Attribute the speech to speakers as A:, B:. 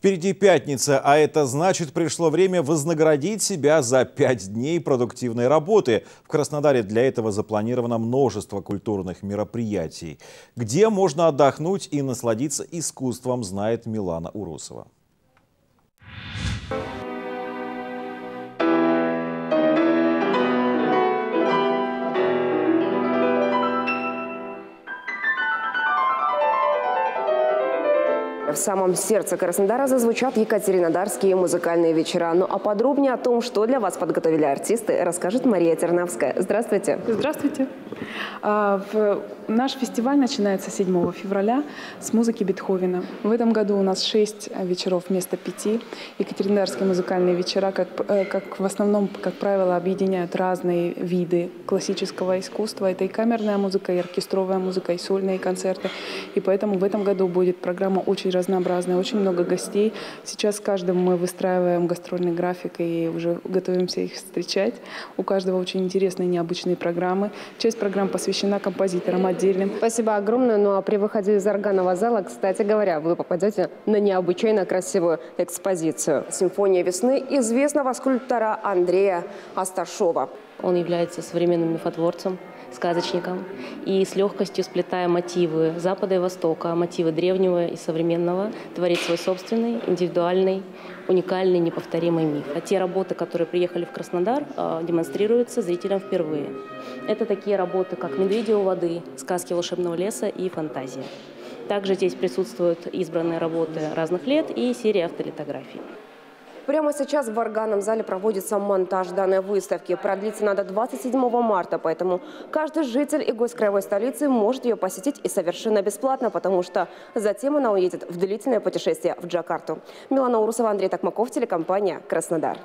A: Впереди пятница, а это значит, пришло время вознаградить себя за пять дней продуктивной работы. В Краснодаре для этого запланировано множество культурных мероприятий. Где можно отдохнуть и насладиться искусством, знает Милана Урусова.
B: В самом сердце Краснодара зазвучат Екатеринодарские музыкальные вечера. Ну а подробнее о том, что для вас подготовили артисты, расскажет Мария Тернавская. Здравствуйте.
C: Здравствуйте. А, наш фестиваль начинается 7 февраля с музыки Бетховена. В этом году у нас 6 вечеров вместо 5. Екатеринодарские музыкальные вечера, как, э, как в основном, как правило, объединяют разные виды классического искусства. Это и камерная музыка, и оркестровая музыка, и сольные концерты. И поэтому в этом году будет программа очень разнообразная, очень много гостей. Сейчас с каждым мы выстраиваем гастрольный график и уже готовимся их встречать. У каждого очень интересные, необычные программы. Часть программ посвящена композиторам отдельным.
B: Спасибо огромное. Ну а при выходе из органного зала, кстати говоря, вы попадете на необычайно красивую экспозицию. «Симфония весны» известного скульптора Андрея Асташова.
D: Он является современным мифотворцем, сказочником и с легкостью сплетая мотивы Запада и Востока, мотивы древнего и современного, творит свой собственный, индивидуальный, уникальный, неповторимый миф. А те работы, которые приехали в Краснодар, а, демонстрируются зрителям впервые. Это такие работы, как «Медведи у воды», «Сказки волшебного леса» и «Фантазия». Также здесь присутствуют избранные работы разных лет и серия автолитографий.
B: Прямо сейчас в органном зале проводится монтаж данной выставки. Продлиться надо 27 марта, поэтому каждый житель и гость краевой столицы может ее посетить и совершенно бесплатно, потому что затем она уедет в длительное путешествие в Джакарту. Милана Урусова, Андрей Токмаков, телекомпания «Краснодар».